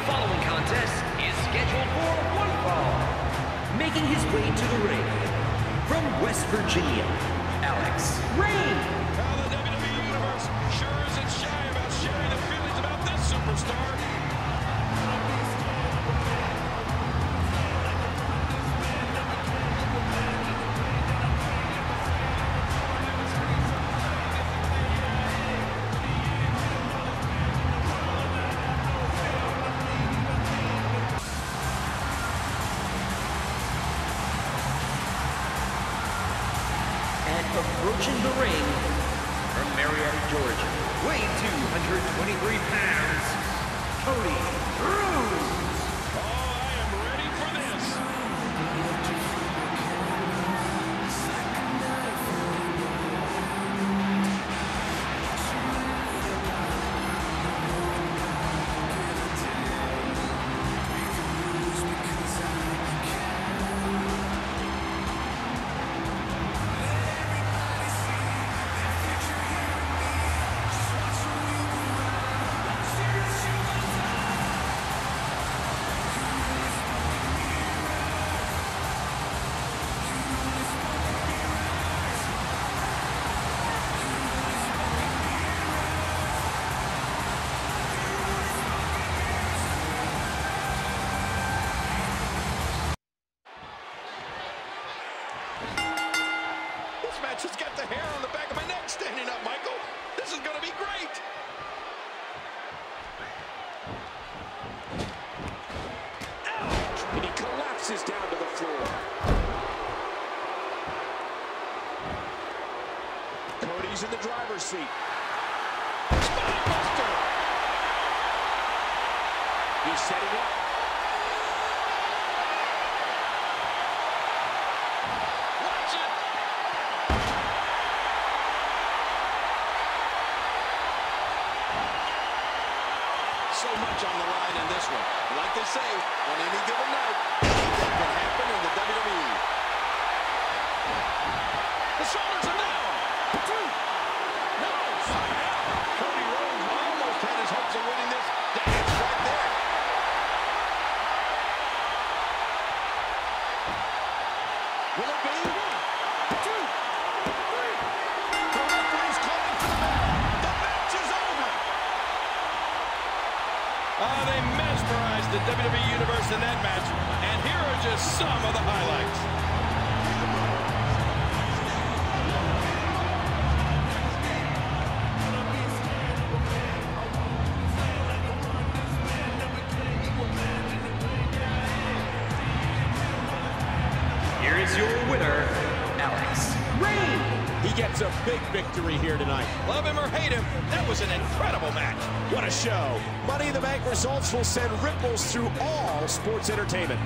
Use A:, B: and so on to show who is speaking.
A: The following contest is scheduled for one fall. Making his way to the ring, from West Virginia, Alex Rayne. Approaching the ring, from Marietta, Georgia, weighing 223 pounds,
B: This has got the hair on the back of my neck standing up, Michael. This is going to be great. Ouch! And he collapses down to the floor. Cody's in the driver's seat. Spinebuster! He's setting up. So much on the line in this one. Like they say, on any given night, anything can happen in the WWE. The shoulders are down. Two. No. Cody Rhodes almost had his hopes of winning this. That's right there. Will it be? The
C: WWE Universe in that match. And here are just some of the highlights.
A: Here is your winner,
B: gets a big victory here tonight.
C: Love him or hate him, that was an incredible match.
B: What a show. Money in the Bank results will send ripples through all sports entertainment.